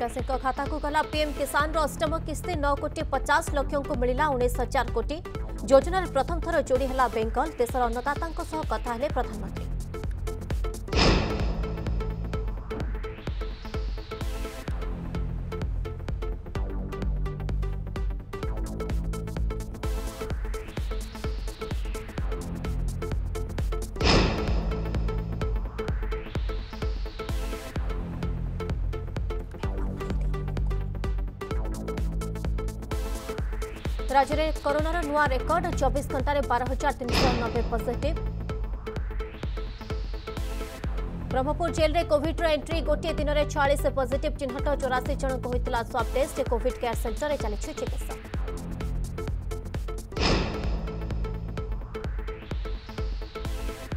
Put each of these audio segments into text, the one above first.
चाषी खाता को गला पीएम किसान अष्टम किस्ती नौ कोटी पचास लक्ष को मिला उन्नीस हजार कोटी योजन प्रथम थर जोड़ी बेंगल देशर अन्नदाता कथ प्रधानमंत्री राज्य में करोनार नुआ रेकर्ड चबिश घंटे बार हजार तीन सौ नबे पजिट ब्रह्मपुर जेल में कोविड्र एंट्री गोटे दिन में छयालीस पजिट चिन्ह चौराशी जन होता swab test covid care centre चली चिकित्सा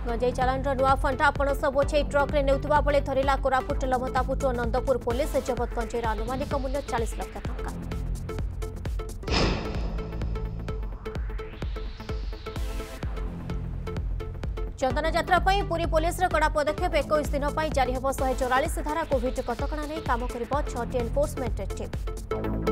ଗଞ୍ଜେଇ ଚାଲାଣର ନୂଆଫଣ୍ଟା ପଣସ ବୋଝେଇ ଟ୍ରକ୍ରେ ନେଉଥିବା ବେଳେ ଧରିଲା କୋରାପୁଟ ଲମତାପୁଟ ଓ ନନ୍ଦପୁର ପୋଲିସ ଜବତ ଗଞ୍ଜେଇର ଆନୁମାନିକ ମୂଲ୍ୟ ଚାଳିଶ ଲକ୍ଷ ଟଙ୍କା ଚନ୍ଦନ ଯାତ୍ରା ପାଇଁ ପୁରୀ ପୋଲିସର କଡ଼ା ପଦକ୍ଷେପ ଏକୋଇଶ ଦିନ ପାଇଁ ଜାରି ହେବ ଶହେ ଚଉରାଳିଶ ଧାରା କୋଭିଡ କଟକଣା ନେଇ କାମ କରିବ ଛଅଟି ଏନଫୋର୍ସମେଣ୍ଟ ଟିମ୍